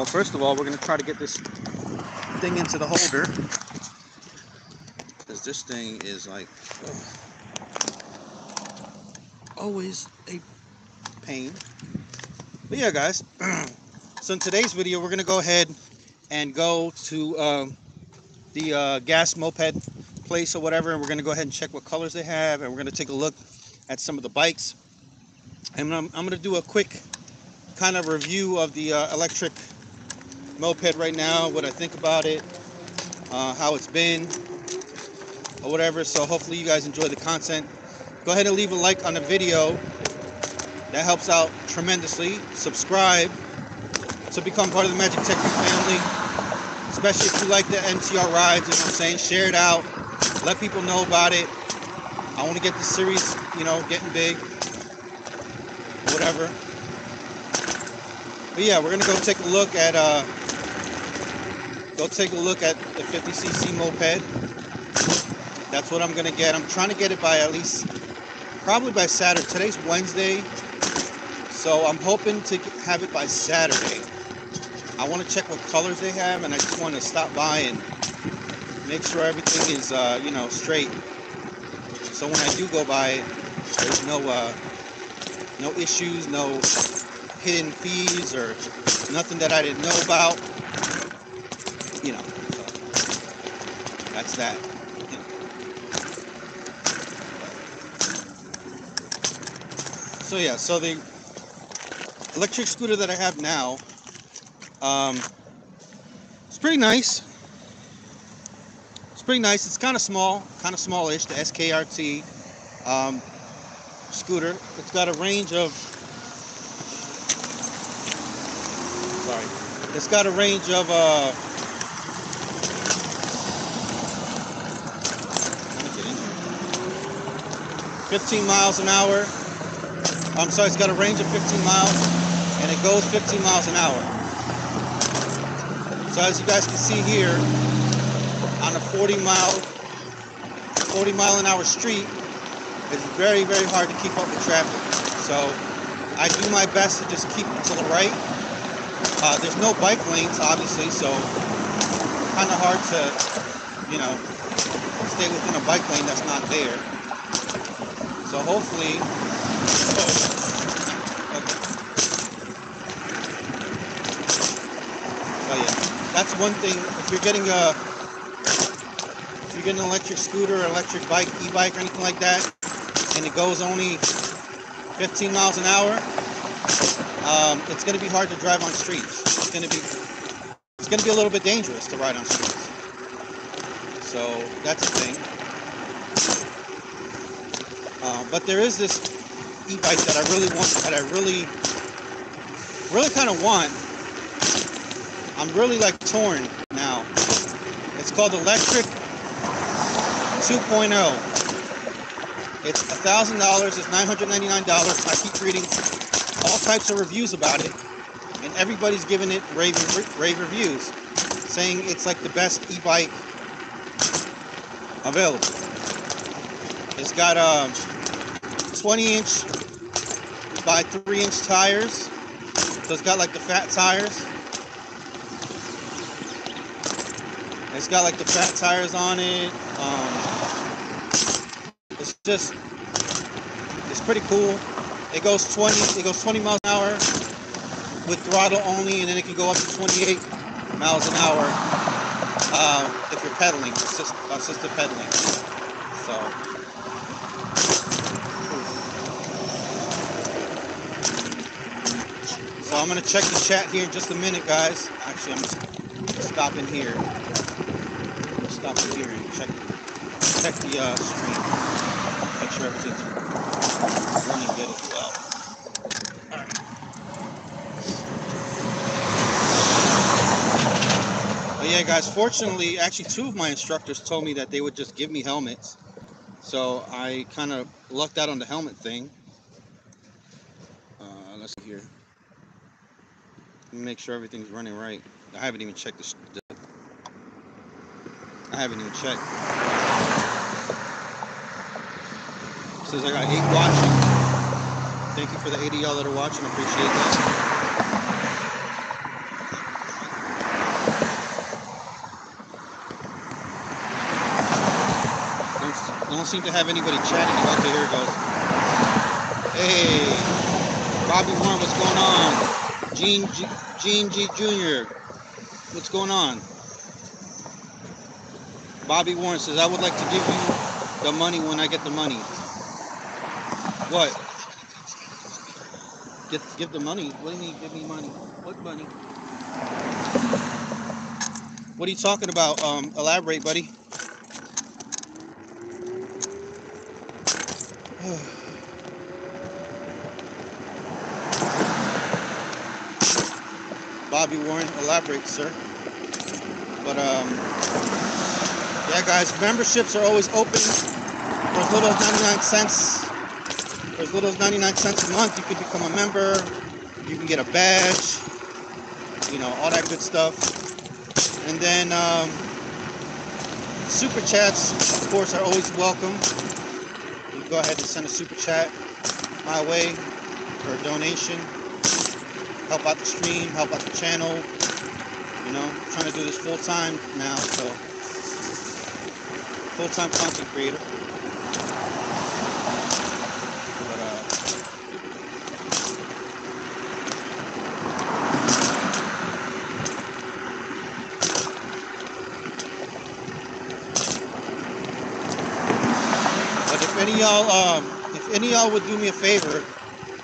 Well, first of all, we're gonna try to get this thing into the holder. Because this thing is like ugh, always a pain. But yeah, guys. so in today's video, we're gonna go ahead and go to um, the uh, gas moped place or whatever, and we're gonna go ahead and check what colors they have, and we're gonna take a look at some of the bikes. And I'm, I'm gonna do a quick kind of review of the uh, electric moped right now, what I think about it, uh, how it's been, or whatever. So hopefully you guys enjoy the content. Go ahead and leave a like on the video. That helps out tremendously. Subscribe to become part of the Magic Tech family, especially if you like the MTR rides. You know what I'm saying? Share it out. Let people know about it. I want to get the series, you know, getting big. Whatever. But yeah, we're gonna go take a look at uh, go take a look at the 50cc moped. That's what I'm gonna get. I'm trying to get it by at least probably by Saturday. Today's Wednesday, so I'm hoping to have it by Saturday. I want to check what colors they have, and I just want to stop by and make sure everything is, uh, you know, straight. So when I do go by there's no, uh, no issues, no hidden fees or nothing that I didn't know about. You know, so that's that. So yeah, so the electric scooter that I have now, um, it's pretty nice. It's pretty nice. It's kind of small, kind of smallish. The SKRT um, scooter. It's got a range of sorry. It's got a range of uh 15 miles an hour. I'm sorry, it's got a range of 15 miles and it goes 15 miles an hour. So as you guys can see here, on a 40 mile 40 mile an hour street, it's very, very hard to keep up with traffic. So I do my best to just keep to the right uh, there's no bike lanes, obviously, so kind of hard to, you know, stay within a bike lane that's not there. So hopefully, oh, okay. Oh yeah, that's one thing. If you're getting a, if you're getting an electric scooter, or electric bike, e-bike, or anything like that, and it goes only 15 miles an hour, um, it's going to be hard to drive on streets. It's going to be it's going to be a little bit dangerous to ride on streets. So that's the thing. Uh, but there is this e-bike that I really want, that I really, really kind of want. I'm really like torn now. It's called Lectric 2.0. It's a thousand dollars. It's nine hundred ninety-nine dollars. I keep reading all types of reviews about it, and everybody's giving it rave, rave reviews, saying it's like the best e-bike available. It's got um, 20 inch by 3 inch tires, so it's got like the fat tires. It's got like the fat tires on it. Um, it's just, it's pretty cool. It goes 20. It goes 20 miles an hour with throttle only, and then it can go up to 28 miles an hour uh, if you're pedaling, assist, assisted pedaling. So. I'm gonna check the chat here in just a minute, guys. Actually, I'm stopping here. Stopping here and check check the uh, stream. Make sure everything's running good as well. But yeah, guys, fortunately, actually, two of my instructors told me that they would just give me helmets. So I kind of lucked out on the helmet thing. Uh, let's see here make sure everything's running right. I haven't even checked the. the I haven't even checked. Says I got eight watching. Thank you for the 80 y'all that are watching. Appreciate that. I don't seem to have anybody chatting. Okay, here it goes. Hey, Bobby One, what's going on? Gene G, Gene G Jr. What's going on? Bobby Warren says, I would like to give you the money when I get the money. What? Get give the money. What do you mean give me money? What money? What are you talking about? Um, elaborate, buddy. Bobby Warren, elaborate, sir. But um, yeah, guys, memberships are always open for as little as 99 cents. For as little as 99 cents a month, you can become a member. You can get a badge. You know, all that good stuff. And then um, super chats, of course, are always welcome. You go ahead and send a super chat my way for a donation. Help out the stream, help out the channel. You know, I'm trying to do this full time now, so full time content creator. But uh, but if any y'all, um, if any y'all would do me a favor,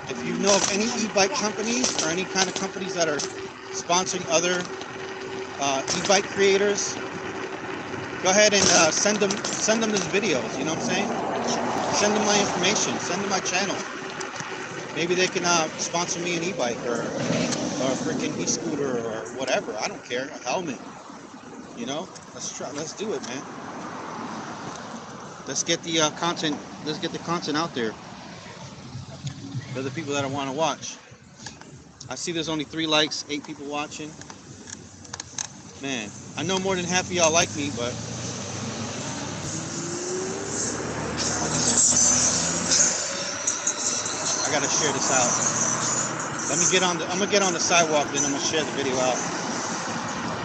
if you know of any e-bike companies or any kind of companies that are sponsoring other uh, e-bike creators, go ahead and uh, send them send them these videos. You know what I'm saying? Send them my information. Send them my channel. Maybe they can uh, sponsor me an e-bike or or a freaking e-scooter or whatever. I don't care. A helmet. You know? Let's try. Let's do it, man. Let's get the uh, content. Let's get the content out there for the people that I want to watch. I see there's only three likes, eight people watching. Man, I know more than half of y'all like me, but I gotta share this out. Let me get on the. I'm gonna get on the sidewalk, then I'm gonna share the video out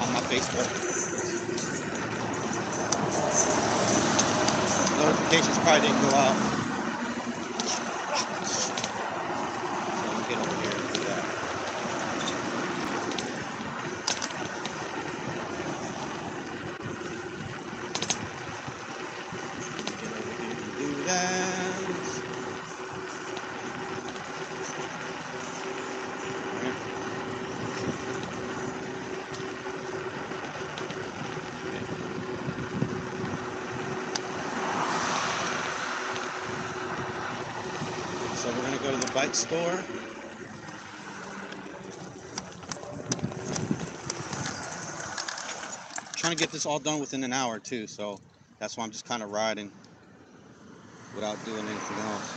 on my Facebook. Notifications probably didn't go out. So let me get over here and do that. Get over here and do that. So we're bike store. trying to get this all done within an hour too, so that's why I'm just kind of riding without doing anything else.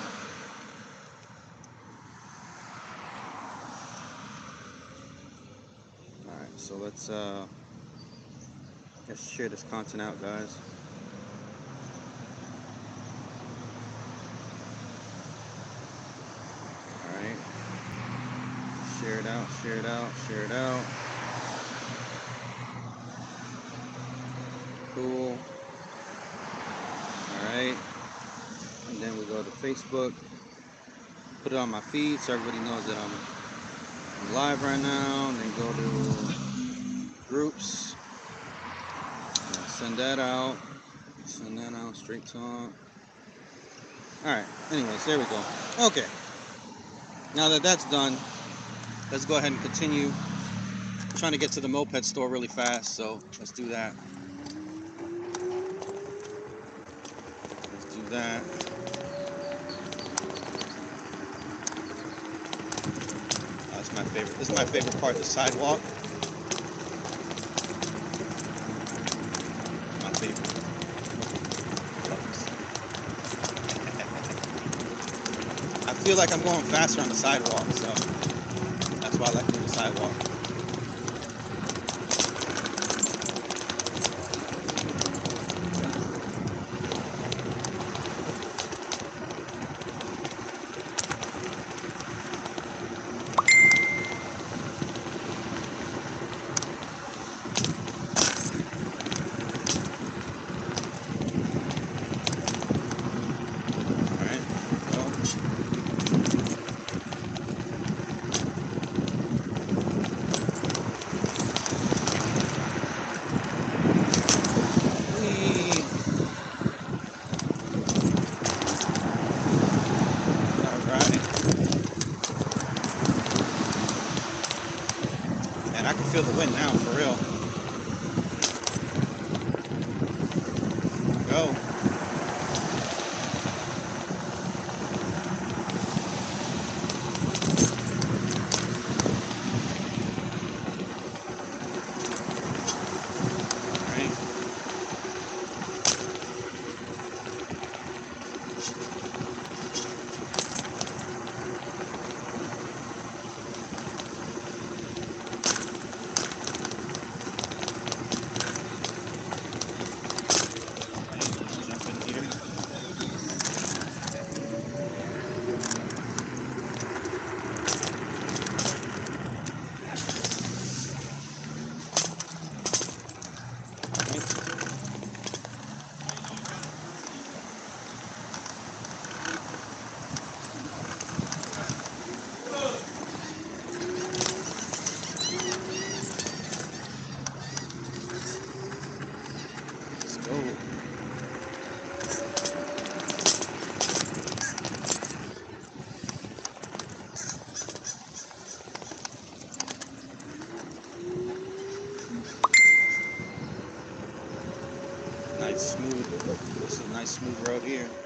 All right, so let's uh, let's share this content out, guys. All right, share it out, share it out. Cool. All right, and then we go to Facebook. Put it on my feed so everybody knows that I'm live right now. And then go to groups. Send that out. Send that out. Straight talk. All right. Anyways, there we go. Okay. Now that that's done, let's go ahead and continue. I'm trying to get to the moped store really fast, so let's do that. Let's do that. Oh, That's my favorite. This is my favorite part, the sidewalk. My favorite. I feel like I'm going faster on the sidewalk, so I like doing the sidewalk. Smooth road here.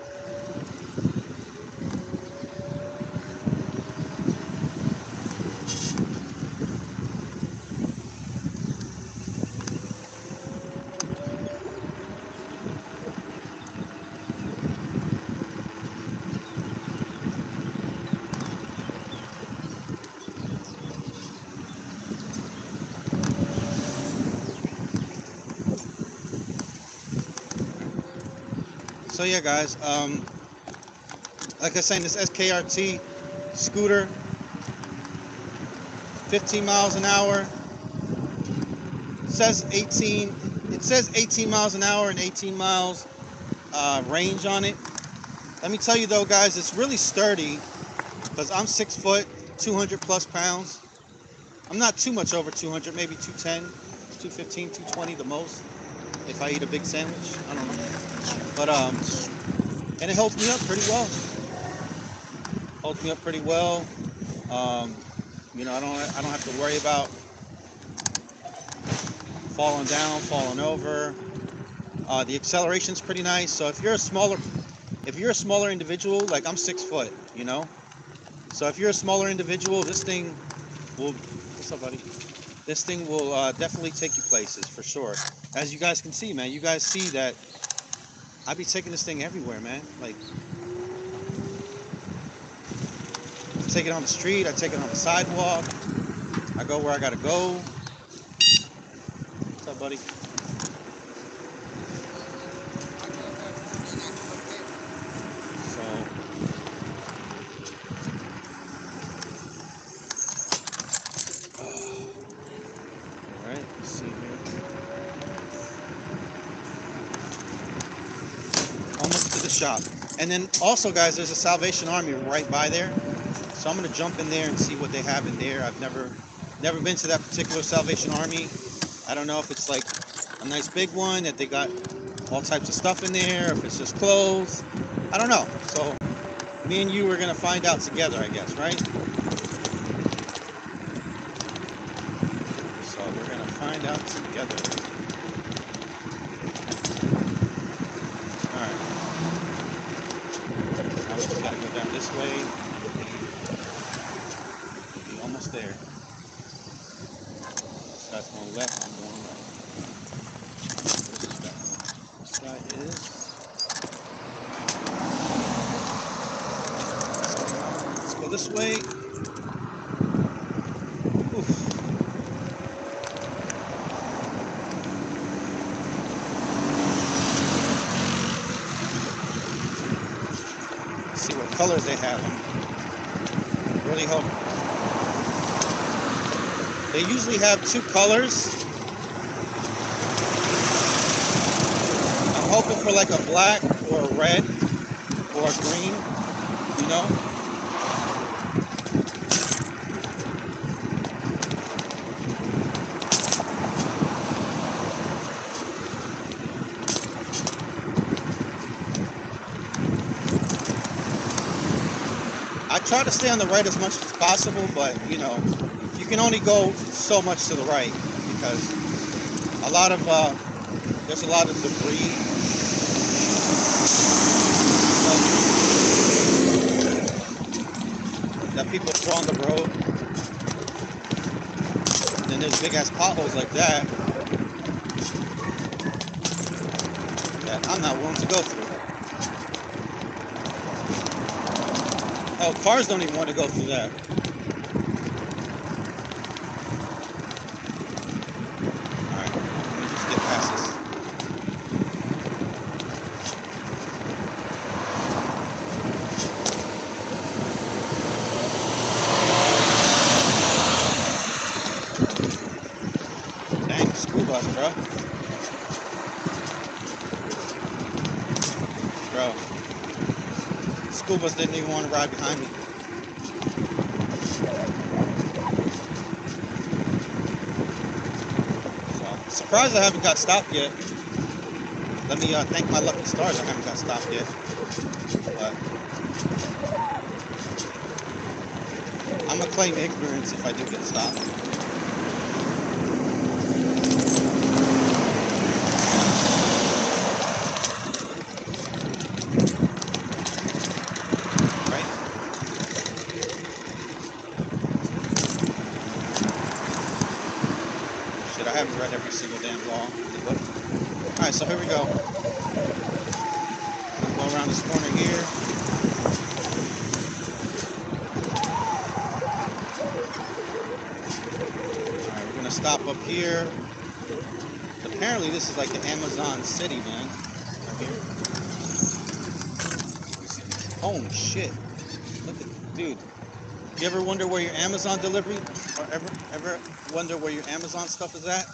So yeah, guys. Um, like I was saying, this SKRT scooter, 15 miles an hour. Says 18. It says 18 miles an hour and 18 miles uh, range on it. Let me tell you though, guys, it's really sturdy because I'm six foot, 200 plus pounds. I'm not too much over 200, maybe 210, 215, 220 the most. If I eat a big sandwich, I don't know. But um, and it holds me up pretty well. Holds me up pretty well. Um, you know, I don't I don't have to worry about falling down, falling over. Uh, the acceleration's pretty nice. So if you're a smaller, if you're a smaller individual, like I'm six foot, you know. So if you're a smaller individual, this thing will. What's up, buddy? This thing will uh, definitely take you places for sure. As you guys can see, man, you guys see that I be taking this thing everywhere, man. Like, I take it on the street, I take it on the sidewalk, I go where I gotta go. What's up, buddy? So, all right, let's see here. almost to the shop. And then also, guys, there's a Salvation Army right by there. So I'm gonna jump in there and see what they have in there. I've never, never been to that particular Salvation Army. I don't know if it's like a nice big one that they got all types of stuff in there, if it's just clothes. I don't know. So me and you are gonna find out together, I guess, right? So we're gonna find out together. All right. Now we just gotta go down this way. Be almost there. This guy's going left, I'm going right. Where's this guy? This guy is. Let's go this way. Oof. see what colors they have. I'm really hope. Usually have two colors. I'm hoping for like a black or a red or a green, you know? I try to stay on the right as much as possible, but you know, can only go so much to the right because a lot of uh, there's a lot of debris. That people throw on the road. And then there's big ass potholes like that. That I'm not willing to go through. Hell, cars don't even want to go through that. Alright, let me just get past this. Dang, school bus, bro. Bro. Didn't even want to ride behind me. So, surprised I haven't got stopped yet. Let me uh, thank my lucky stars I haven't got stopped yet. But I'm gonna claim ignorance if I do get stopped. Right? Shit, I haven't read every single damn law in the book. Alright, so here we go. I'm gonna go around this corner here. Alright, we're gonna stop up here. Apparently this is like the Amazon city, man. Holy shit. Look at dude. You ever wonder where your Amazon delivery or ever ever wonder where your Amazon stuff is at?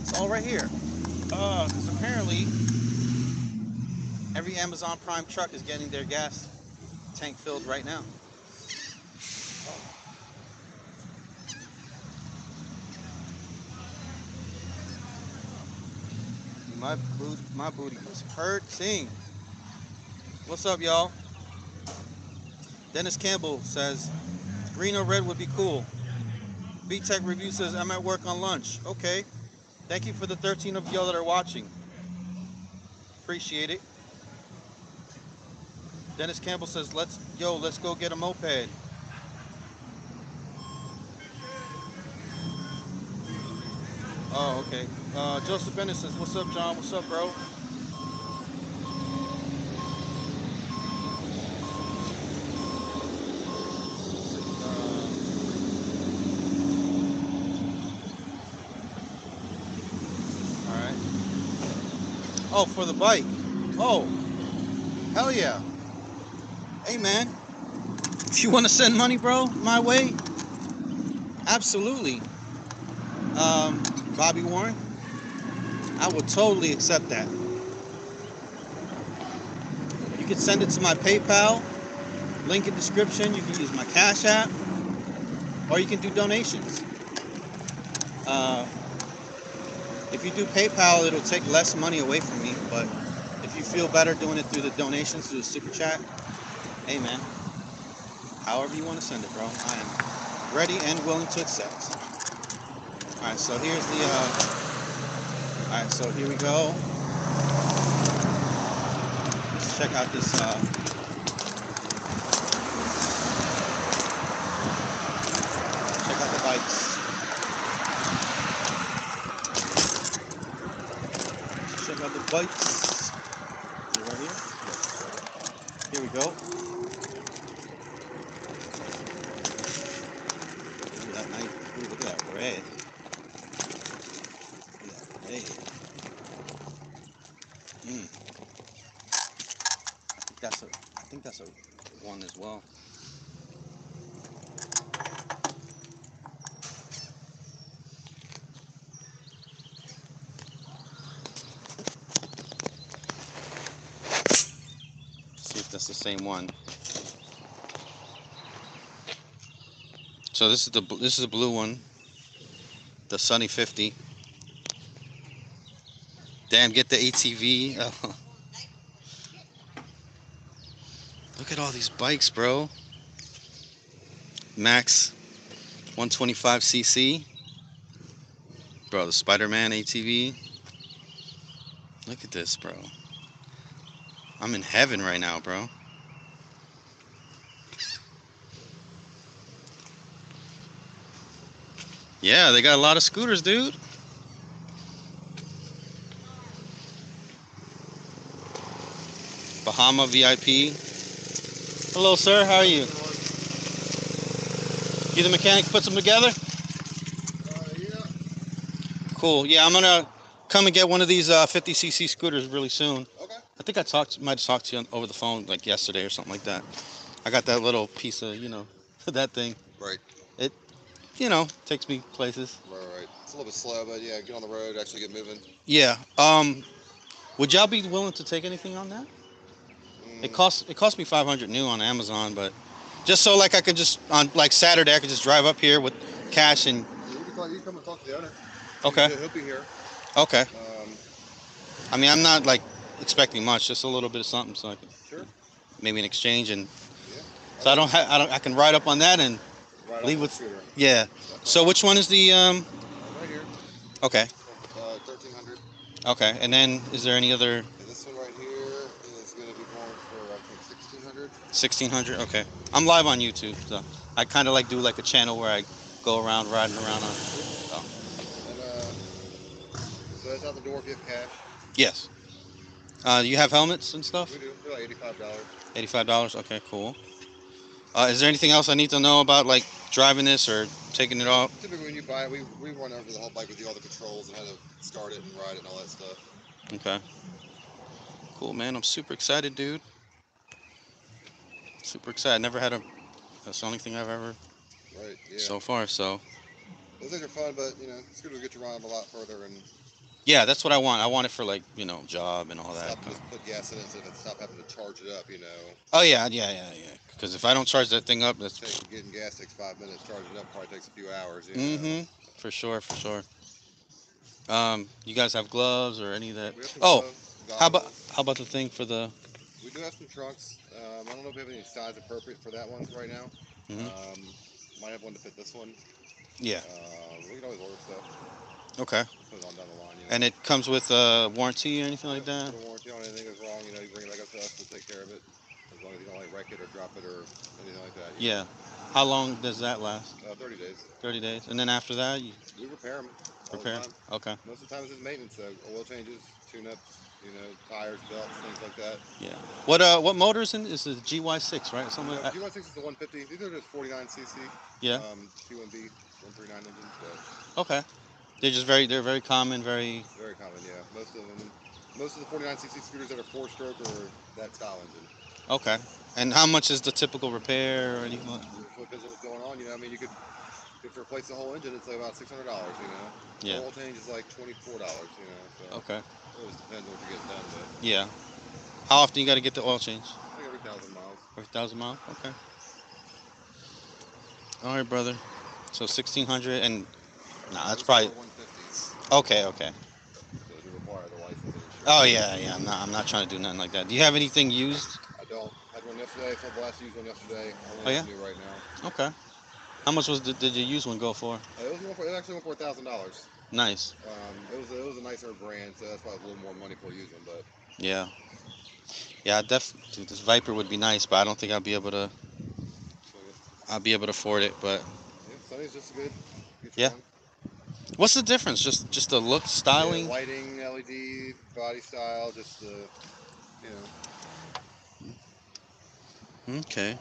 It's all right here. Uh, 'cause apparently every Amazon Prime truck is getting their gas tank filled right now. My booty, my booty was hurting. What's up, y'all? Dennis Campbell says, green or red would be cool. B-Tech Review says, I'm at work on lunch. Okay. Thank you for the 13 of y'all that are watching. Appreciate it. Dennis Campbell says, let's, yo, let's go get a moped. Oh, okay. Uh, Joseph Bennett says, what's up, John? What's up, bro? All right. Oh, for the bike. Oh, hell yeah. Hey, man. If you want to send money, bro, my way, absolutely. Um, Bobby Warren, I would totally accept that. You can send it to my PayPal, link in description. You can use my Cash App, or you can do donations. Uh, if you do PayPal, it'll take less money away from me, but if you feel better doing it through the donations, through the super chat, hey man, however you want to send it, bro, I am ready and willing to accept. All right, so here's the. Uh, all right, so here we go. Let's check out this. Uh, check out the bikes. Check out the bikes. Right here. Here we go. Look at that look at that red. Look at that red. Mm. I think that's a. I think that's a one as well. See if that's the same one. So this is the this is the blue one, the Sunny 50. Damn, get the ATV. Look at all these bikes, bro. Max, 125cc. Bro, the Spider-Man ATV. Look at this, bro. I'm in heaven right now, bro. Yeah, they got a lot of scooters, dude. Bahama VIP. Hello, sir. How are you? You the mechanic puts them together? Uh, yeah. Cool. Yeah, I'm gonna come and get one of these uh, 50cc scooters really soon. Okay. I think I talked, might have talked to you on, over the phone like yesterday or something like that. I got that little piece of, you know, that thing. Right. You know, takes me places. Right, right. It's a little bit slow, but yeah, get on the road, actually get moving. Yeah. Um, would y'all be willing to take anything on that? It Mm, cost it cost me 500 new on Amazon, but just so like I could just on like Saturday I could just drive up here with cash and you, can you can come and talk to the owner. okay, He'll be here. okay. Um, I mean I'm not like expecting much, just a little bit of something so I can Sure. maybe an exchange and Yeah. so I don't have I don't I can ride up on that and right Leave with- yeah. So which one is the um Right here. okay Uh, 1300. okay and then is there any other And this one right here is going to be going for, I think, 1600. 1600 okay I'm live on YouTube so I kind of like do like a channel where I go around riding around on And, uh, so that's out the door have cash. yes. Uh, you have helmets and stuff? We do. They're like $85. Eighty-five dollars. Okay, cool. Uh, is there anything else I need to know about like driving this or taking it off? Typically, when you buy it, we, we run over the whole bike with you, all the controls and how to start it and ride it and all that stuff. Okay. Cool, man. I'm super excited, dude. Super excited. Never had a. That's the only thing I've ever Right. Yeah. so far. So Those things are fun, but you know, scooters get you around a lot further and yeah, that's what I want. I want it for like you know job and all that. stop, just put gas in it of stop having to charge it up. You know, Oh yeah, yeah, yeah, yeah. Because if I don't charge that thing up, that's. Take, getting gas takes five minutes. Charging up probably takes a few hours. You know? Mm-hmm. For sure, for sure. Um, you guys have gloves or any of that? We have some Oh, gloves, how about how about the thing for the? We do have some trunks. Um, I don't know if we have any size appropriate for that one right now. Mhm. Um, might have one to fit this one. Yeah. Uh, we can always order stuff. Okay. On down the line. You know. And it comes with a warranty or anything like that? Warranty on anything goes wrong. You know, you bring it back up to us. We'll take care of it. As long as you don't like wreck it or drop it or anything like that. Yeah. How long does that last? Uh, 30 days. 30 days. And then after that, you We repair them. repair? The. Okay. Most of the time it's just maintenance. So oil changes, tune-ups, you know, tires, belts, things like that. Yeah. What uh what motor's in is the GY6, right? Something like Uh, that. GY6 is the 150. These are just 49 cc. Yeah. Um, QMB 139 engines, but Okay. They're just very they're very common, very very common. Yeah, most of them. Most of the 49 cc scooters that are four-stroke are that style engine. okay. And how much is the typical repair or anything like it depends on what's going on. You know, I mean, you could if you replace the whole engine, it's like about 600 dollars. You know. Yeah. The oil change is like 24 dollars. You know. So Okay. it always depends on what you're getting done. But Yeah. How often you gotta get the oil change? Think every thousand miles. Every thousand miles? Okay. Alright brother. So sixteen hundred and nah that's probably are 150s, okay, okay. so you require the license. Oh yeah, yeah. I'm not. I'm not trying to do nothing like that. Do you have anything used? I don't. I had one yesterday. So the last used one yesterday. I Oh, yeah? new right now. Okay. How much was the, did your used one go for? Uh, it was one for, it actually went for a thousand dollars. Nice. Um, it was it was a nicer brand, so that's was a little more money for using. But Yeah. Yeah, def. Dude, this Viper would be nice, but I don't think I'll be able to. I'll be able to afford it. But yeah, Sunny's just good. good Yeah. fun. What's the difference? Just just the look, styling. Yeah, lighting, LED, body style, just the you know. Okay.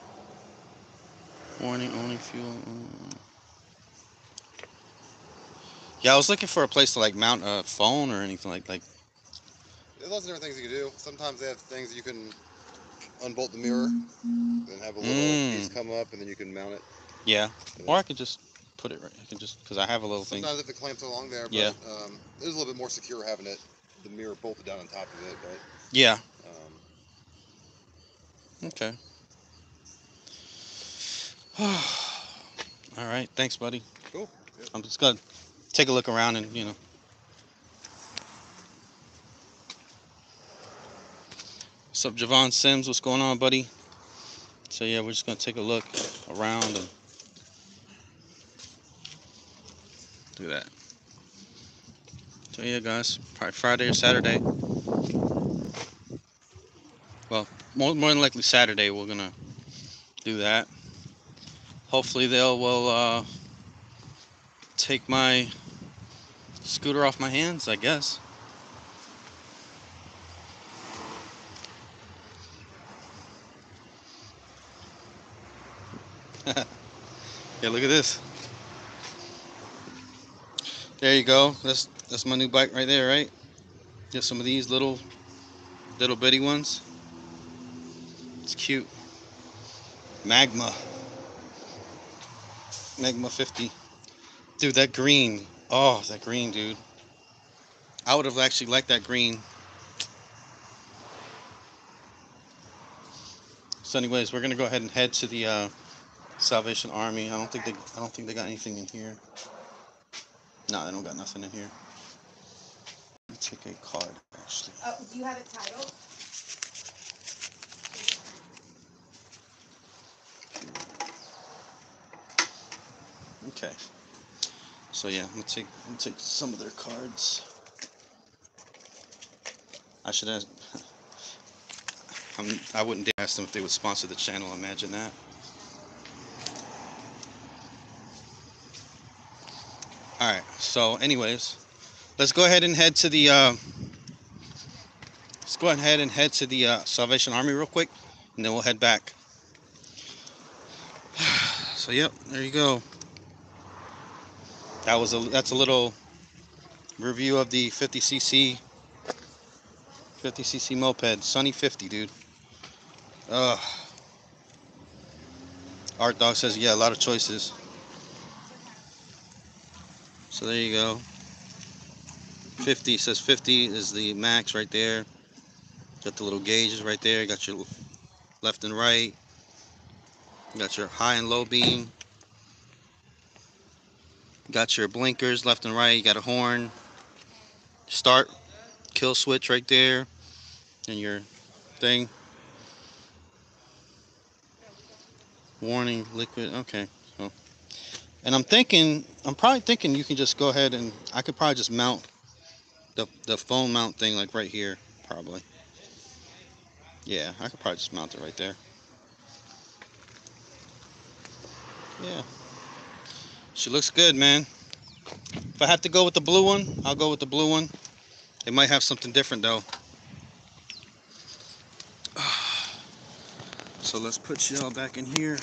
Warning only fuel. mm. Yeah, I was looking for a place to like mount a phone or anything like like. There's lots of different things you can do. Sometimes they have things that you can unbolt the mirror and have a little Mm. piece come up, and then you can mount it. Yeah. Or I could just put it right. I can just because I have a little thing. Sometimes if the clamps along there, but Yeah. um, it is a little bit more secure having it, the mirror bolted down on top of it. But Yeah. um, Okay. All right. Thanks, buddy. cool. I'm just gonna take a look around and you know. What's up, Javon Sims? What's going on, buddy? So yeah, we're just gonna take a look around and Do that. So yeah, guys, probably Friday or Saturday. Well, more, more than likely Saturday we're gonna do that. Hopefully they'll will uh, take my scooter off my hands. I guess. yeah, look at this. There you go. That's that's my new bike right there, right? Just some of these little little bitty ones. It's cute. Magma. Magma 50. Dude, that green. Oh, that green, dude. I would have actually liked that green. So anyways, we're gonna go ahead and head to the uh, Salvation Army. I don't think they I don't think they got anything in here. No, they don't got nothing in here. Let's take a card actually. Oh, do you have it titled? Okay. So yeah, I'm gonna take I'm gonna take some of their cards. I should ask. I'm, I wouldn't ask them if they would sponsor the channel. Imagine that. All right. So, anyways, let's go ahead and head to the. Uh, let's go ahead and head to the uh, Salvation Army real quick, and then we'll head back. So, yep, there you go. That was a that's a little review of the 50cc 50cc moped, Sunny 50, dude. Ugh. Art Dog says, yeah, a lot of choices. So there you go. 50 says 50 is the max right there. Got the little gauges right there. Got your left and right. Got your high and low beam. Got your blinkers left and right. You got a horn. Start, kill switch right there. And your thing. Warning, liquid. Okay. And I'm thinking, I'm probably thinking you can just go ahead and I could probably just mount the the phone mount thing like right here, probably. Yeah, I could probably just mount it right there. Yeah. She looks good, man. If I have to go with the blue one, I'll go with the blue one. It might have something different though. So let's put y'all back in here.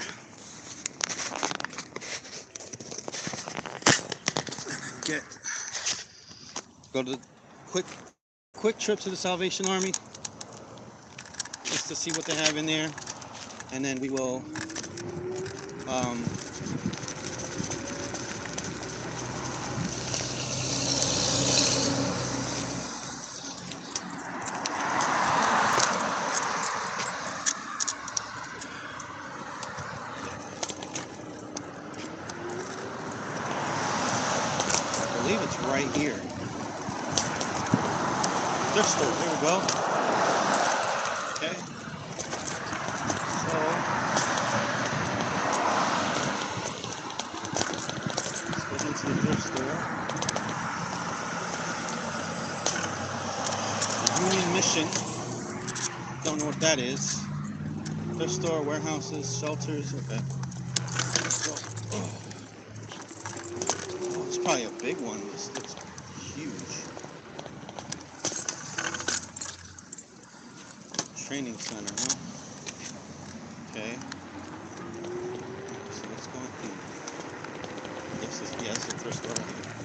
Get go to the quick quick trip to the Salvation Army just to see what they have in there, and then we will um, I believe it's right here. Thrift store. There we go. Okay. So let's go into the thrift store. Union Mission. Don't know that is. Thrift store, warehouses, shelters. Okay. Oh, it's probably a big one. This looks huge. Training center, huh? Okay. So let's go in here. Yes, this, yeah, this is the first door right here.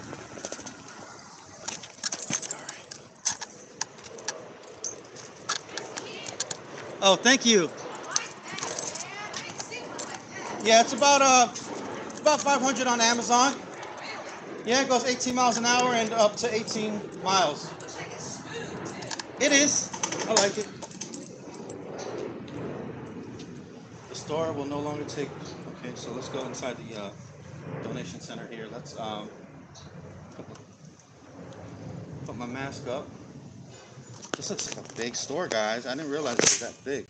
Thank you. Yeah, it's about uh, it's about 500 on Amazon. Yeah, it goes 18 miles an hour and up to 18 miles. It is. I like it. The store will no longer take. Okay, so let's go inside the uh, donation center here. Let's um, put my mask up. This looks like a big store, guys. I didn't realize it was that big.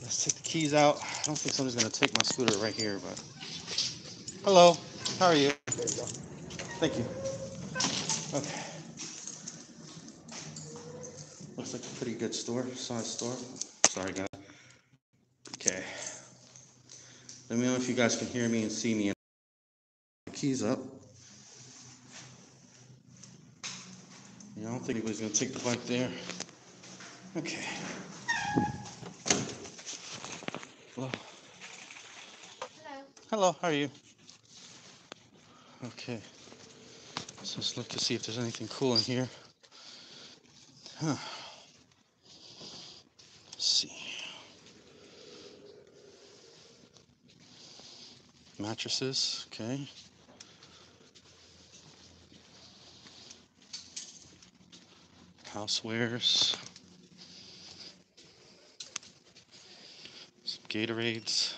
Let's take the keys out. I don't think somebody's gonna take my scooter right here, but hello, how are you? Thank you. Okay. Looks like a pretty good store, size store. Sorry, guys. Okay. Let me know if you guys can hear me and see me. Keys up. Yeah, I don't think anybody's gonna take the bike there. Okay. Hello. Hello. Hello, how are you? Okay. Let's just look to see if there's anything cool in here. Huh. Let's see. Mattresses, okay. Housewares. Some Gatorades.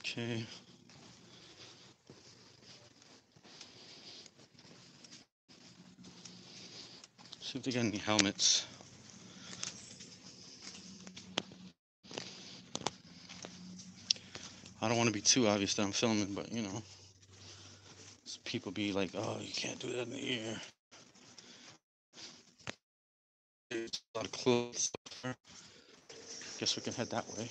Okay. See if they got any helmets. I don't want to be too obvious that I'm filming, but you know, people be like, "Oh, you can't do that in the air." There's a lot of clothes. Guess we can head that way.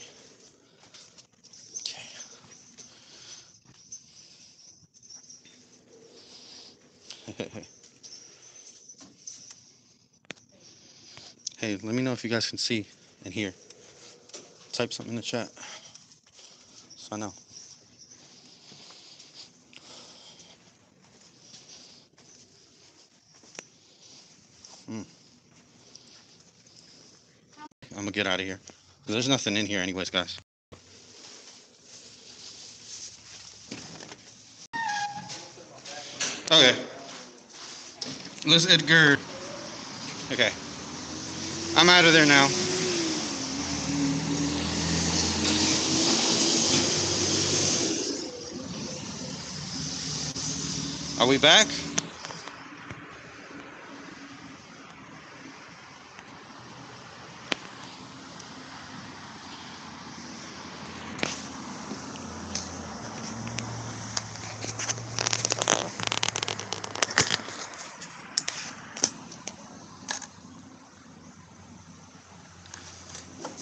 Okay. hey, let me know if you guys can see and hear. Type something in the chat. So I know. Get out of here. There's nothing in here, anyways, guys. Okay. Liz Edgar. Okay. I'm out of there now. Are we back?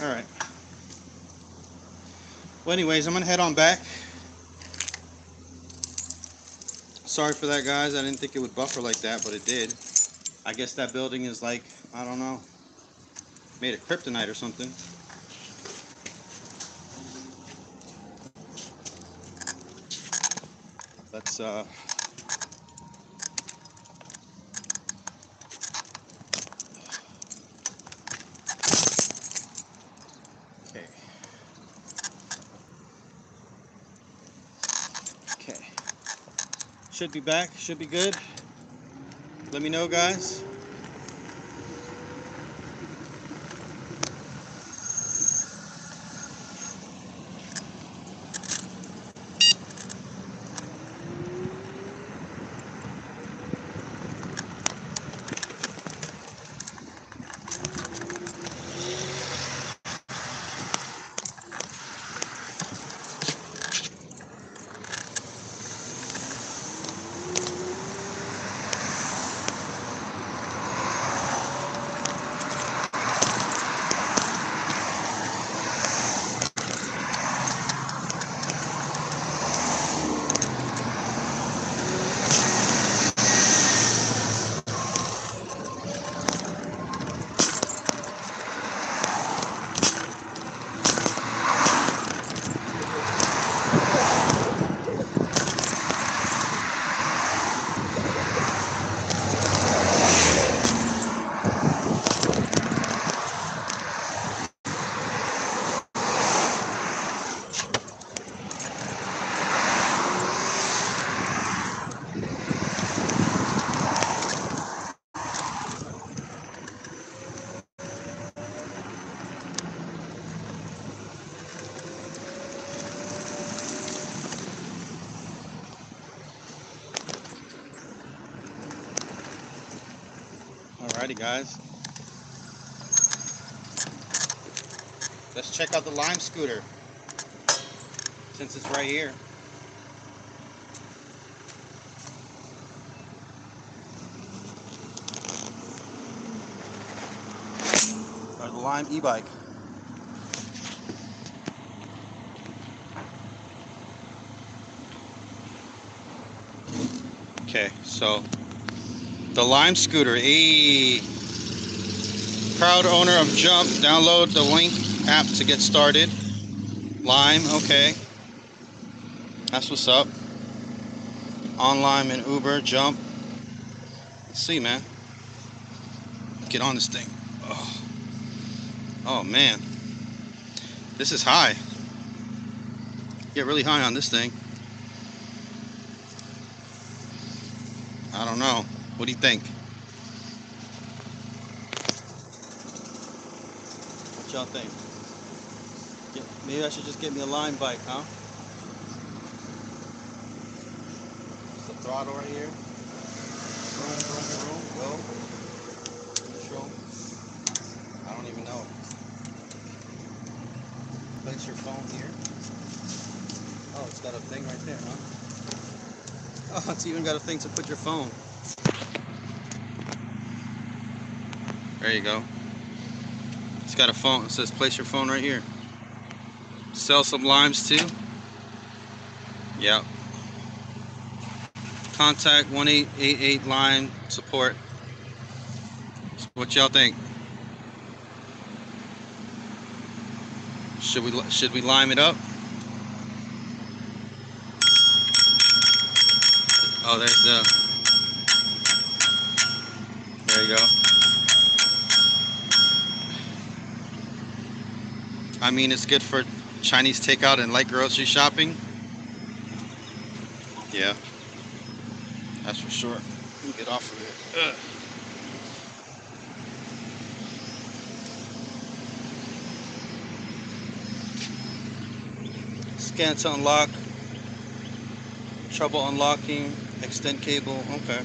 All right. Well, anyways, I'm gonna head on back. Sorry for that, guys. I didn't think it would buffer like that, but it did. I guess that building is like, I don't know, made of kryptonite or something. Let's, uh, okay. Okay. Should be back, should be good. Let me know, guys. Alrighty, guys. Let's check out the Lime Scooter. Since it's right here. Or the Lime e-bike. Okay, so the Lime scooter. A proud owner of Jump. Download the link app to get started. Lime, okay. That's what's up. Online and Uber, Jump. Let's see, man. Get on this thing. Oh, oh man. This is high. Get really high on this thing. I don't know. What do you think? What y'all think? Get, maybe I should just get me a Lime bike, huh? It's the throttle right here. Control. I don't even know. Place your phone here. Oh, it's got a thing right there, huh? Oh, it's even got a thing to put your phone. There you go. It's got a phone. It says place your phone right here. Sell some limes too. Yep. Contact 1888 Lime support. What y'all think? Should we should we lime it up? Oh, there's the. There you go. I mean, it's good for Chinese takeout and light grocery shopping. Yeah, that's for sure. Get off of it. Ugh. Scan to unlock. Trouble unlocking. Extend cable. Okay.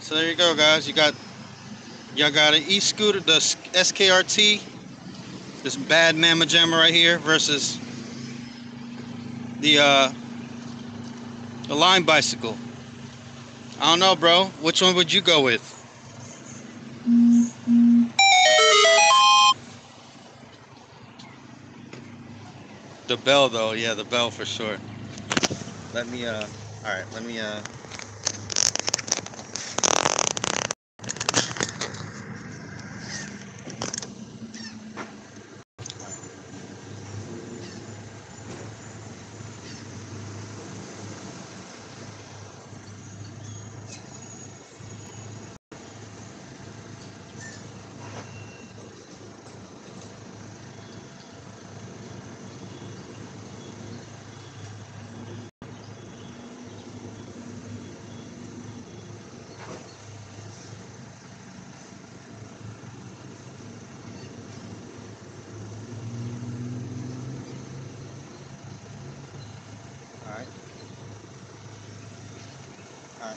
So there you go, guys. You got y'all got an e-scooter, the SKRT, this bad mamma jamma right here versus the uh the Lime bicycle. I don't know, bro. Which one would you go with? The bell though, yeah, the bell for sure. Let me uh alright, let me uh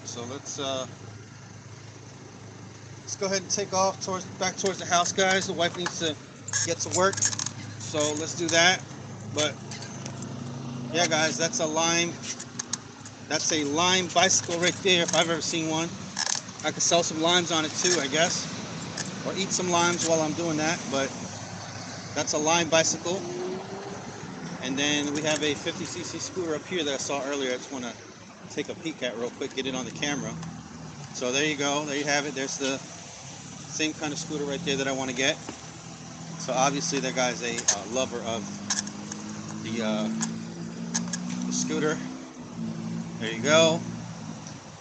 so let's uh let's go ahead and take off towards back towards the house guys. The wife needs to get to work. So let's do that. But yeah guys, that's a lime that's a lime bicycle right there if I've ever seen one. I could sell some limes on it too, I guess. Or eat some limes while I'm doing that, but that's a lime bicycle. And then we have a 50cc scooter up here that I saw earlier. I just want to take a peek at real quick, get it on the camera. So there you go. There you have it. There's the same kind of scooter right there that I want to get. So obviously that guy's a uh, lover of the, uh, the scooter. There you go.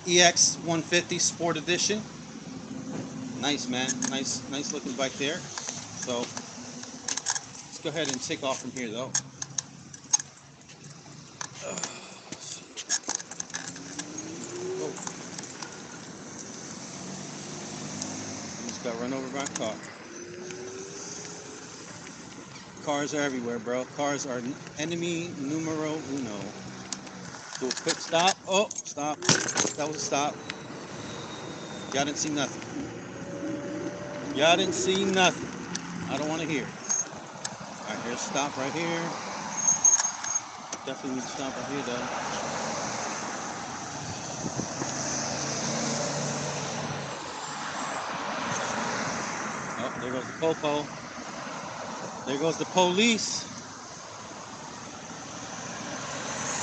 EX 150 Sport Edition. Nice man. Nice, nice looking bike there. So let's go ahead and take off from here though. Oh. A car. Cars are everywhere, bro. Cars are enemy numero uno. Do a quick stop. Oh, stop. That was a stop. Y'all didn't see nothing. Y'all didn't see nothing. I don't want to hear. All right, here's a stop right here. Definitely need to stop right here, though. Oh, there goes the popo. There goes the police.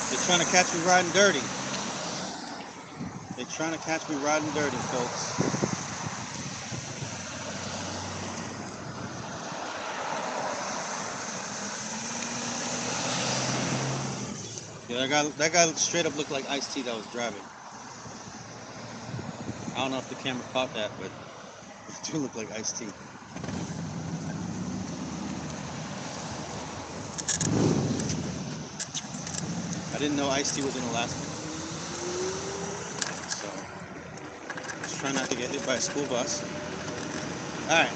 They're trying to catch me riding dirty. They're trying to catch me riding dirty, folks. Yeah, that guy, that guy straight up looked like Ice T that was driving. I don't know if the camera caught that, but it do look like Ice didn't know Ice T was in Alaska. So, just try not to get hit by a school bus. Alright.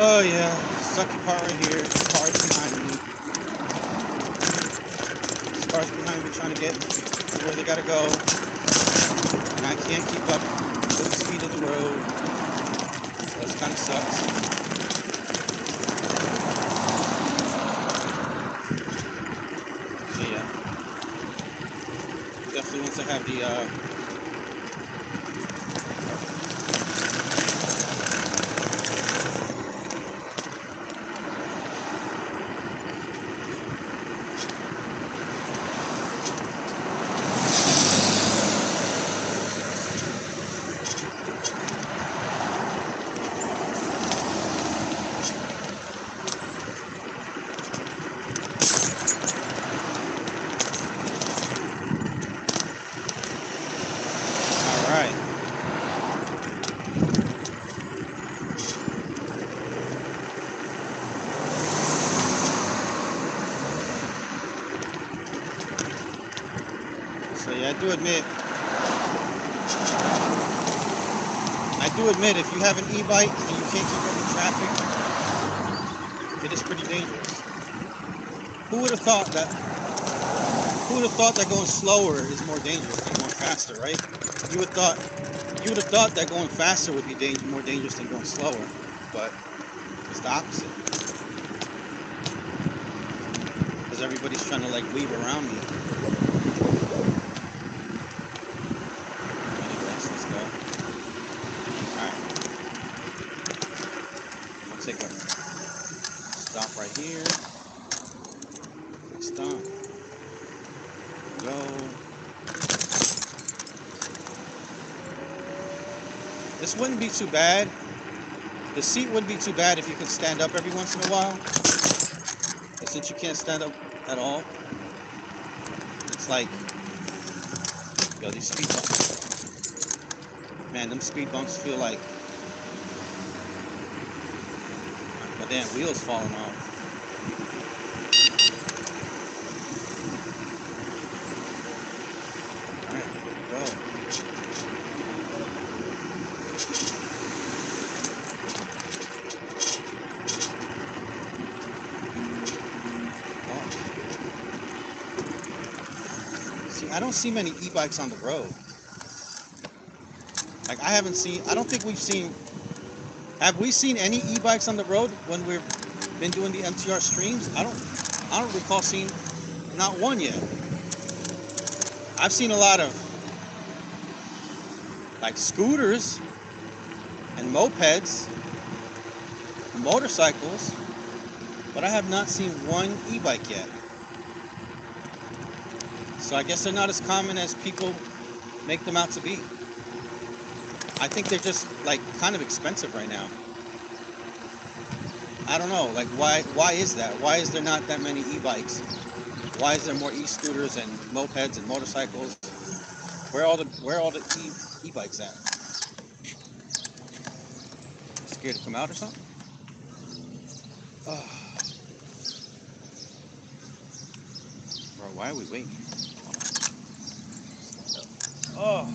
Oh yeah, sucky part right here. Cars behind me. Cars behind me trying to get to where they gotta go. And I can't keep up with the speed of the road. So this kind of sucks. So yeah. Definitely once I have the uh, All right. So yeah, I do admit, I do admit if you have an e-bike and you can't keep up with traffic, it is pretty dangerous. Who would have thought that? Who would have thought that going slower is more dangerous than going faster, right? You would thought you would have thought that going faster would be more dangerous than going slower, but it's the opposite. Because everybody's trying to like weave around me. Anyways, let's go. Alright. I'll take a stop right here. Stop. Go. This wouldn't be too bad. The seat wouldn't be too bad if you could stand up every once in a while. But since you can't stand up at all, it's like, yo, these speed bumps. Man, them speed bumps feel like my damn wheels falling off. Alright, go. Oh. See, I don't see many e-bikes on the road. Like I haven't seen. I don't think we've seen. Have we seen any e-bikes on the road when we've been doing the MTR streams? I don't. I don't recall seeing not one yet. I've seen a lot of like scooters and mopeds and motorcycles, but I have not seen one e-bike yet. So I guess they're not as common as people make them out to be. I think they're just like kind of expensive right now. I don't know, like why why is that? Why is there not that many e-bikes Why is there more e-scooters and mopeds and motorcycles? Where all the where all the e e-bikes at? Scared to come out or something? Oh. Bro, why are we waiting? Oh.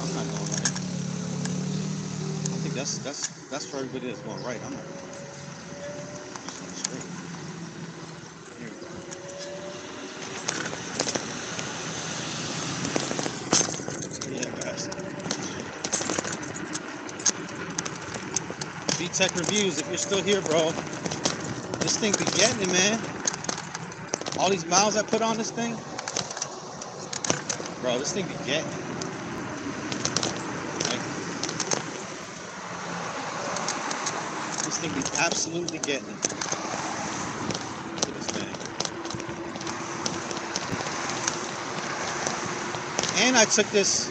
I'm not going right. I think that's that's that's for everybody that's going right. I'm not. Just going straight. Here we go. Yeah, guys. V-Tech Reviews, if you're still here, bro, this thing be getting it, man. All these miles I put on this thing, bro, this thing be getting. Like, this thing be absolutely getting. Look at this thing. And I took this,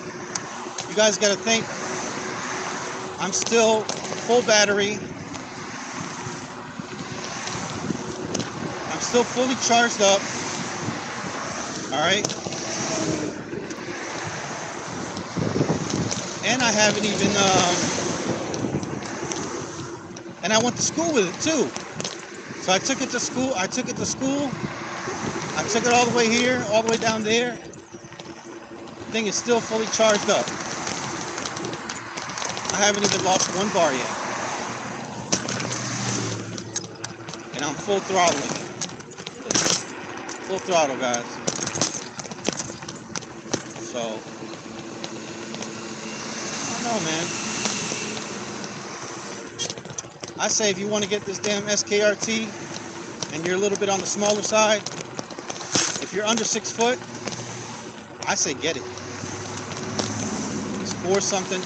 you guys gotta think, I'm still full battery. I'm still fully charged up. All right. And I haven't even, um, and I went to school with it too. So I took it to school. I took it to school. I took it all the way here, all the way down there. Thing is still fully charged up. I haven't even lost one bar yet. And I'm full throttling it. Full throttle, guys. So, I don't know, man. I say if you want to get this damn SKRT and you're a little bit on the smaller side, if you're under six foot, I say get it. It's four something.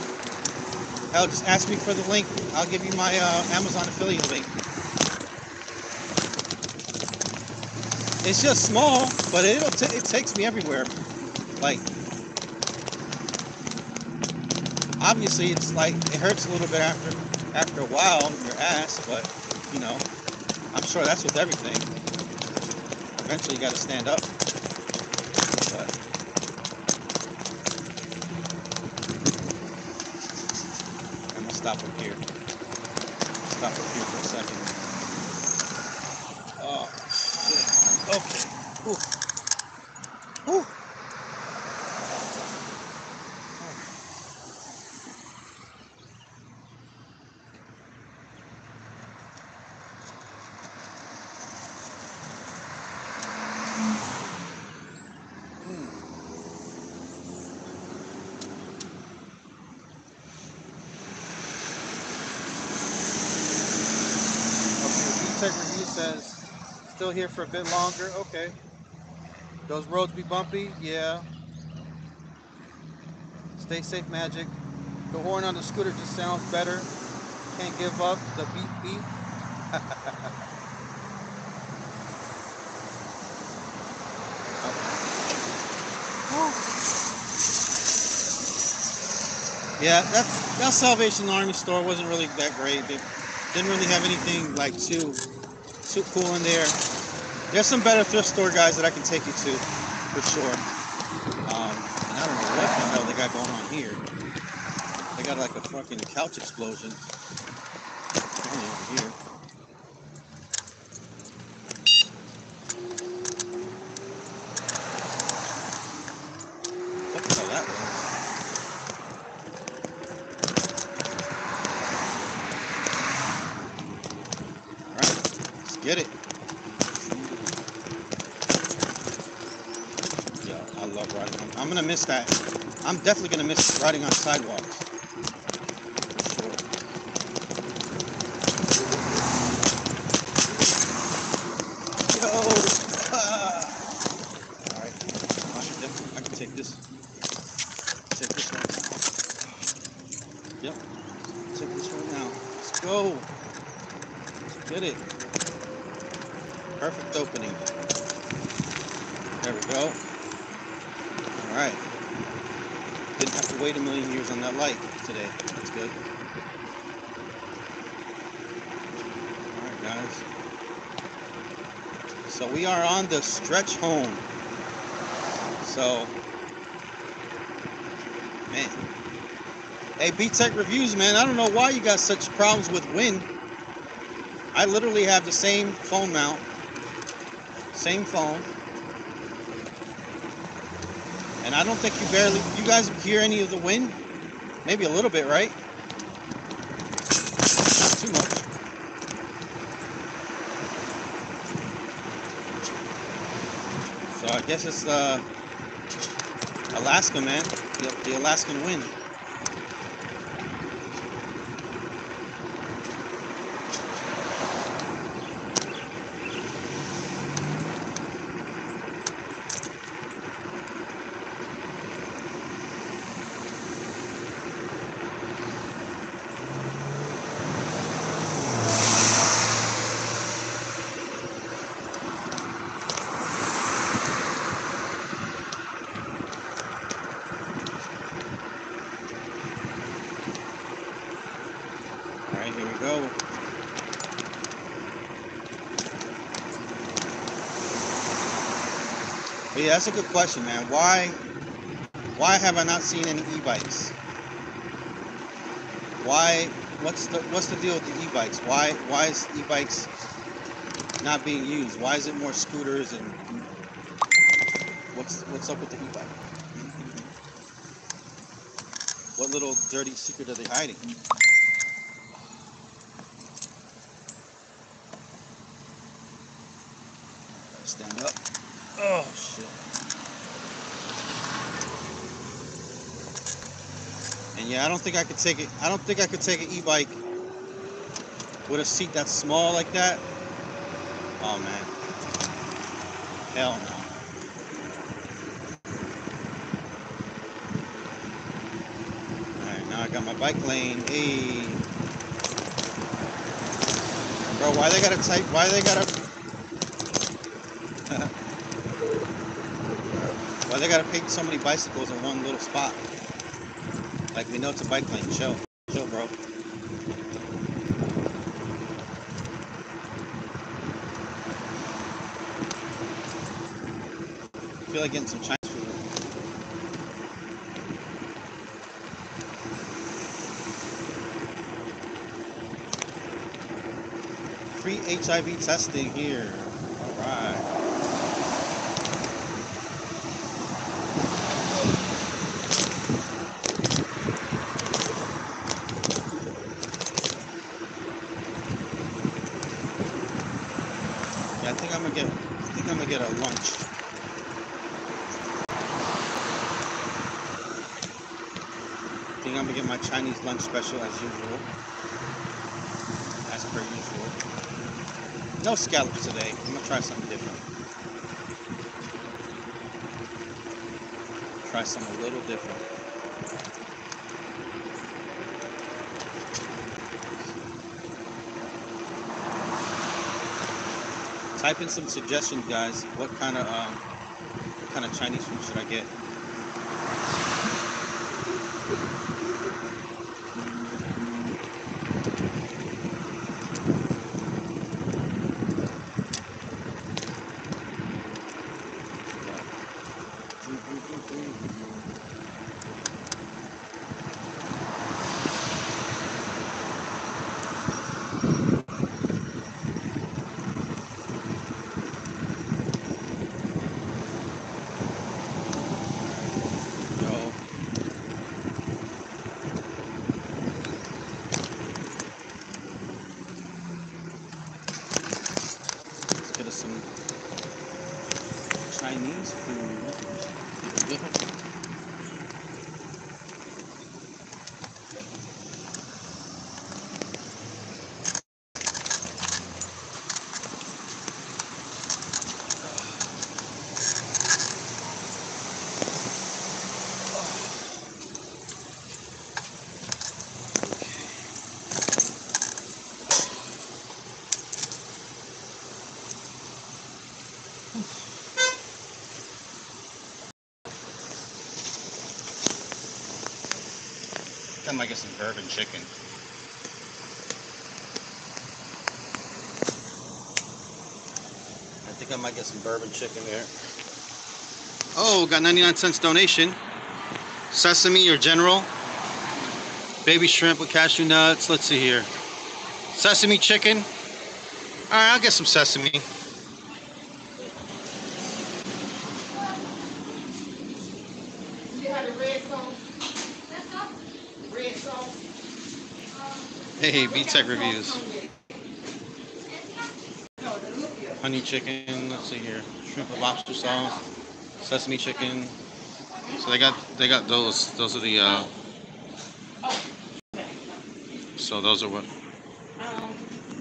Hell, just ask me for the link. I'll give you my uh, Amazon affiliate link. It's just small, but it'll t- it takes me everywhere. Like, obviously, it's like it hurts a little bit after after a while your ass, but you know, I'm sure that's with everything. Eventually, you got to stand up. But I'm gonna stop up here. Stop up here for a second. Oh, shit. Okay. Whew. Whew. Okay, V-Tech Review says, still here for a bit longer. Okay. Those roads be bumpy? Yeah. Stay safe, Magic. The horn on the scooter just sounds better. Can't give up. The beep beep. Yeah, that that Salvation Army store wasn't really that great. They didn't really have anything like too too cool in there. There's some better thrift store guys that I can take you to, for sure. Um, and I don't know what the hell they got going on here. They got like a fucking couch explosion. Only over here. What the hell that was? Alright, let's get it. Yo, I love riding on. I'm gonna miss that. I'm definitely gonna miss riding on sidewalks. Ah! Alright, I can take this. Take this. Yep, take this now. Let's go. Get it. Perfect opening. There we go. All right. Didn't have to wait a million years on that light today. That's good. Alright guys. So we are on the stretch home. So man. Hey B Tech Reviews, man, I don't know why you got such problems with wind. I literally have the same phone mount. Same phone. And I don't think you barely, you guys hear any of the wind? Maybe a little bit, right? Not too much. So I guess it's uh, Alaska, man. The, the Alaskan wind. All right, here we go. But yeah, that's a good question, man. Why, why have I not seen any e-bikes? Why? What's the what's the deal with the e-bikes? Why why is e-bikes not being used? Why is it more scooters and what's what's up with the e-bike? What little dirty secret are they hiding? Stand up. Oh shit. And yeah, I don't think I could take it. I don't think I could take an e-bike with a seat that's small like that. Oh man. Hell no. Alright, now I got my bike lane. Hey. Bro, why they gotta type why they gotta Why they gotta paint so many bicycles in one little spot? Like we know it's a bike lane. Chill. Chill, bro. I feel like getting some Chinese food. Free HIV testing here. Alright. Yeah, I think I'm gonna get. I think I'm gonna get a lunch. I think I'm gonna get my Chinese lunch special as usual. As per usual. No scallops today. I'm gonna try something different. Try something a little different. Type in some suggestions, guys. What kind of um, what kind of Chinese food should I get? Think I might get some bourbon chicken. I think I might get some bourbon chicken there. Oh, got 99 cents donation. Sesame or General. Baby shrimp with cashew nuts. Let's see here. Sesame chicken. All right, I'll get some sesame. You have the red sauce, red sauce. Hey, B-Tech reviews. Honey chicken. Let's see here. Shrimp and lobster sauce. Sesame chicken. So they got they got those. Those are the. Uh, so those are what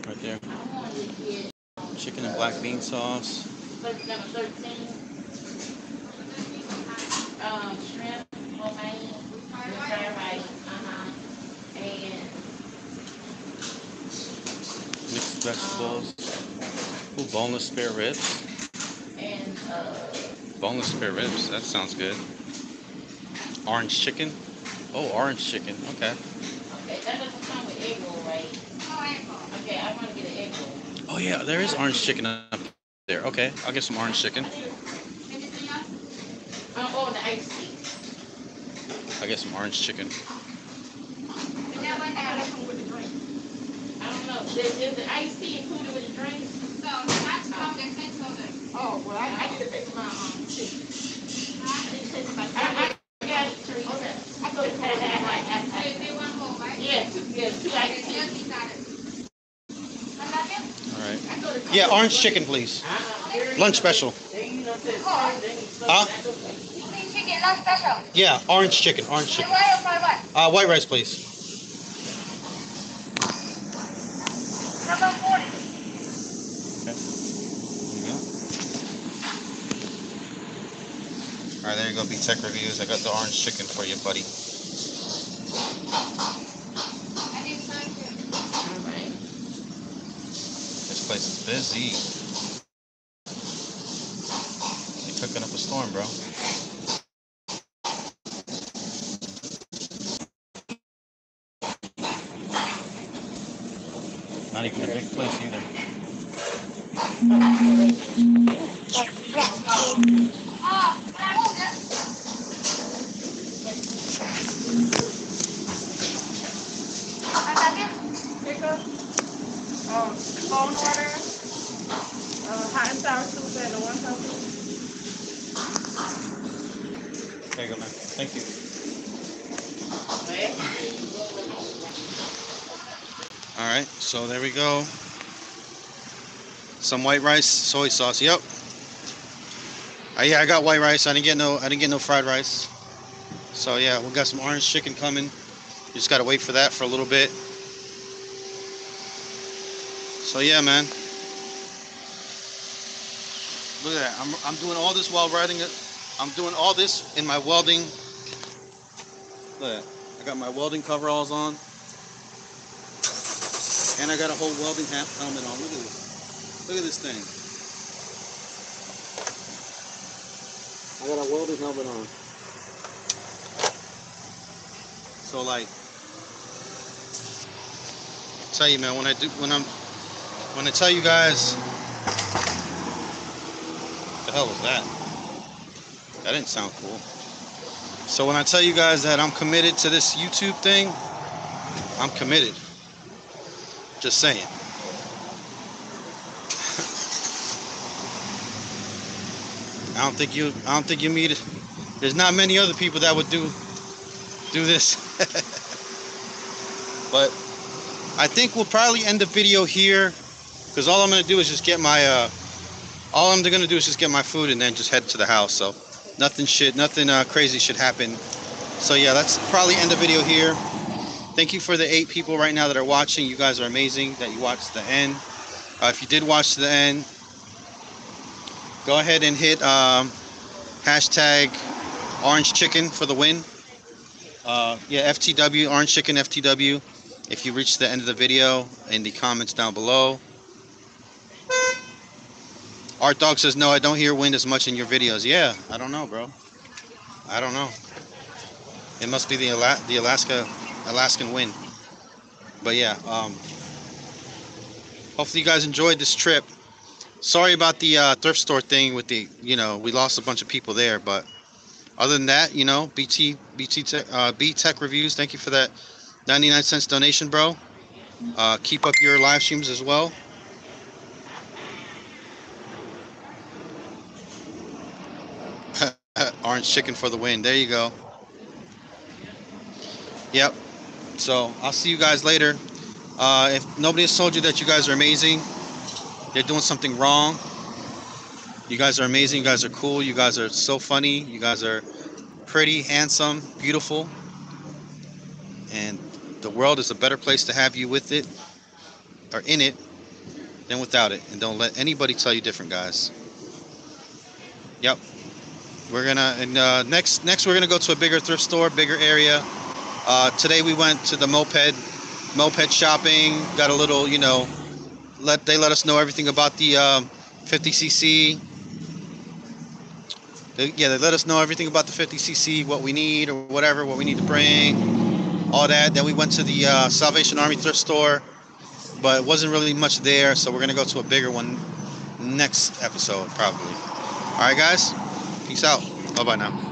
right there. Chicken and black bean sauce. Um, shrimp, romaine, with fried rice, uh-huh, and, Mixed vegetables. Ooh, boneless spare ribs. and, uh, Boneless spare ribs. That sounds good. Orange chicken. Oh, orange chicken. Okay. okay, that doesn't come with egg roll, right? Okay, I wanna get an egg roll. Oh yeah, there is orange chicken up there. Okay, I'll get some orange chicken. Anything Uh, oh, and the iced tea. I'll get some orange chicken. I don't know, is, is the iced tea included with the drink? Oh, well, I, I need to fix my, um, tea. I need to fix my, I, I got it, Teresa. Okay. I go to that. Yeah, two, yeah, two iced tea. All right. I go to. Yeah, orange chicken, please. There you Lunch special. There you know, says, then you go, Huh? that's okay. Yeah, orange chicken. Orange chicken. Uh, white rice, please. Okay. There you go. All right, there you go. B Tech reviews. I got the orange chicken for you, buddy. This place is busy. They cooking up a storm, bro. Not even a big place either. Mm-hmm. Cold water, uh, hot and sour soup and a one cup soup. There go, man. Thank you. All right, so there we go. Some white rice, soy sauce. Yep. Uh, yeah, I got white rice. I didn't get no. I didn't get no fried rice. So yeah, we got some orange chicken coming. You just gotta wait for that for a little bit. So yeah, man. Look at that. I'm I'm doing all this while riding it. I'm doing all this in my welding. Look at that. I got my welding coveralls on. And I got a whole welding ha- helmet on. Look at this. Look at this thing. I got a welding helmet on. So like, tell you man, when I do, when I'm, when I tell you guys, what the hell was that? That didn't sound cool. So when I tell you guys that I'm committed to this YouTube thing, I'm committed. Just saying. I don't think you I don't think you meet there's not many other people that would do do this. but I think we'll probably end the video here because all I'm gonna do is just get my uh all I'm gonna do is just get my food and then just head to the house. So nothing should nothing uh, crazy should happen. So yeah, let's probably end the video here. Thank you for the eight people right now that are watching. You guys are amazing that you watched the end. Uh, if you did watch the end, go ahead and hit um, hashtag orange chicken for the win. Uh, yeah, FTW, orange chicken FTW. If you reach the end of the video in the comments down below. Art Dog says, no, I don't hear wind as much in your videos. Yeah, I don't know, bro. I don't know. It must be the, Ala- the Alaska Alaskan wind. But yeah, um, hopefully you guys enjoyed this trip. Sorry about the uh, thrift store thing with the, you know, we lost a bunch of people there, but other than that, you know, BT BT Tech, uh, B Tech reviews. Thank you for that 99 cents donation, bro. Uh, keep up your live streams as well. Orange chicken for the win. There you go. Yep. So I'll see you guys later. Uh, if nobody has told you that you guys are amazing, they're doing something wrong. You guys are amazing. You guys are cool. You guys are so funny. You guys are pretty, handsome, beautiful. And the world is a better place to have you with it or in it than without it. And don't let anybody tell you different, guys. Yep. We're gonna and uh, next next we're gonna go to a bigger thrift store, bigger area. Uh, today we went to the moped moped shopping. Got a little, you know, let they let us know everything about the um, 50cc. They, yeah, they let us know everything about the 50cc, what we need or whatever, what we need to bring, all that. Then we went to the uh, Salvation Army thrift store, but it wasn't really much there, so we're gonna go to a bigger one next episode probably. All right, guys. Peace out. Bye bye now.